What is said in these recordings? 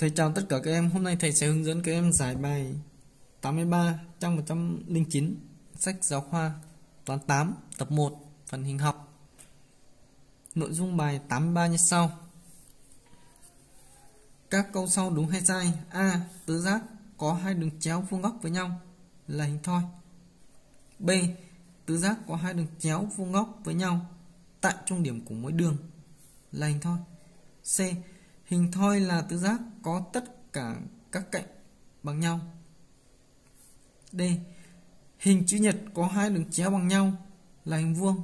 Thầy chào tất cả các em, hôm nay thầy sẽ hướng dẫn các em giải bài 83 trang 109 sách giáo khoa toán 8 tập 1 phần hình học. Nội dung bài 83 như sau. Các câu sau đúng hay sai? A. Tứ giác có hai đường chéo vuông góc với nhau là hình thoi. B. Tứ giác có hai đường chéo vuông góc với nhau tại trung điểm của mỗi đường là hình thoi. C Hình thoi là tứ giác có tất cả các cạnh bằng nhau. D. Hình chữ nhật có hai đường chéo bằng nhau là hình vuông.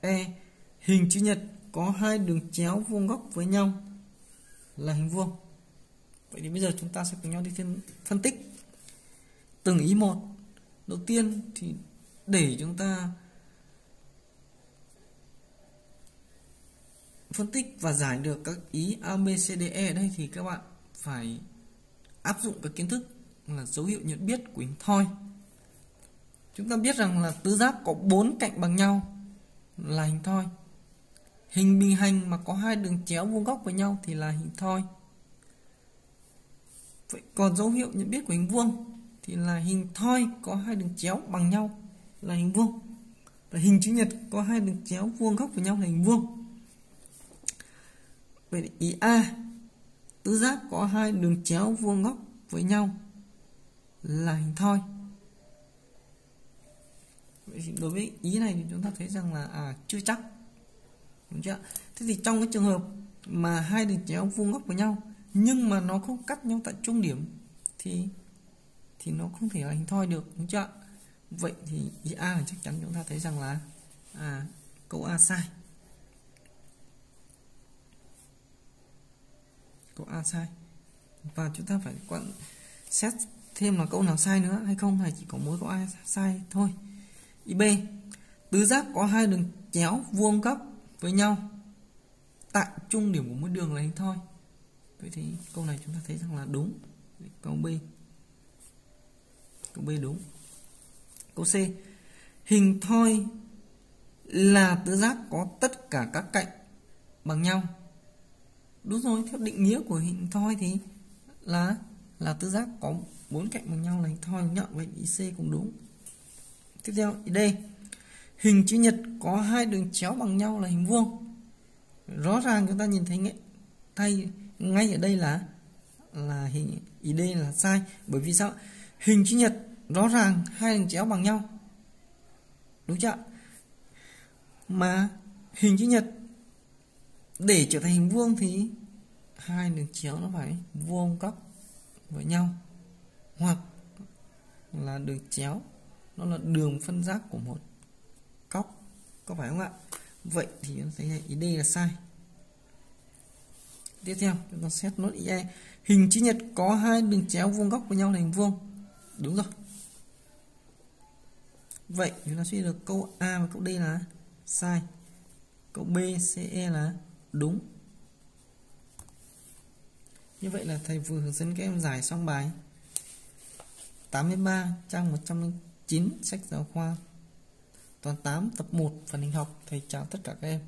E. Hình chữ nhật có hai đường chéo vuông góc với nhau là hình vuông. Vậy thì bây giờ chúng ta sẽ cùng nhau đi phân tích từng ý một. Đầu tiên thì để chúng ta phân tích và giải được các ý ABCDE E ở đây thì các bạn phải áp dụng các kiến thức là dấu hiệu nhận biết của hình thoi. Chúng ta biết rằng là tứ giác có bốn cạnh bằng nhau là hình thoi. Hình bình hành mà có hai đường chéo vuông góc với nhau thì là hình thoi. Vậy còn dấu hiệu nhận biết của hình vuông thì là hình thoi có hai đường chéo bằng nhau là hình vuông. Và hình chữ nhật có hai đường chéo vuông góc với nhau là hình vuông. Vậy ý A, Tứ giác có hai đường chéo vuông góc với nhau là hình thoi. Vậy thì đối với ý này thì chúng ta thấy rằng là à chưa chắc. Đúng chưa? Thế thì trong cái trường hợp mà hai đường chéo vuông góc với nhau, nhưng mà nó không cắt nhau tại trung điểm, thì thì nó không thể là hình thoi được, đúng chưa? Vậy thì ý A chắc chắn chúng ta thấy rằng là à câu A sai. Câu A sai. Và chúng ta phải quan xét thêm là câu nào sai nữa, hay không, hay chỉ có mỗi câu A sai thôi. Ý B, tứ giác có hai đường chéo vuông góc với nhau, tại trung điểm của mỗi đường là hình thoi vậy thì câu này chúng ta thấy rằng là đúng. Câu B. Câu B đúng. Câu C, hình thoi là tứ giác có tất cả các cạnh bằng nhau đúng rồi theo định nghĩa của hình thoi thì là là tứ giác có bốn cạnh bằng nhau là hình thoi nhận vậy IC C cũng đúng. Tiếp theo ý D. Hình chữ nhật có hai đường chéo bằng nhau là hình vuông. Rõ ràng chúng ta nhìn thấy ngay, thay ngay ở đây là là hình ý D là sai. Bởi vì sao? Hình chữ nhật rõ ràng hai đường chéo bằng nhau. Đúng chưa mà hình chữ nhật để trở thành hình vuông thì hai đường chéo nó phải vuông góc với nhau. Hoặc là đường chéo nó là đường phân giác của một góc có phải không ạ? Vậy thì nó thấy ý D là sai. Tiếp theo chúng ta xét nốt ý E hình chữ nhật có hai đường chéo vuông góc với nhau là hình vuông. Đúng rồi. Vậy chúng ta suy được câu A và câu D là sai. Câu B, C, E là đúng. Như vậy là thầy vừa hướng dẫn các em giải xong bài 83 trang 109 sách giáo khoa, toàn 8 tập 1 phần hình học. Thầy chào tất cả các em.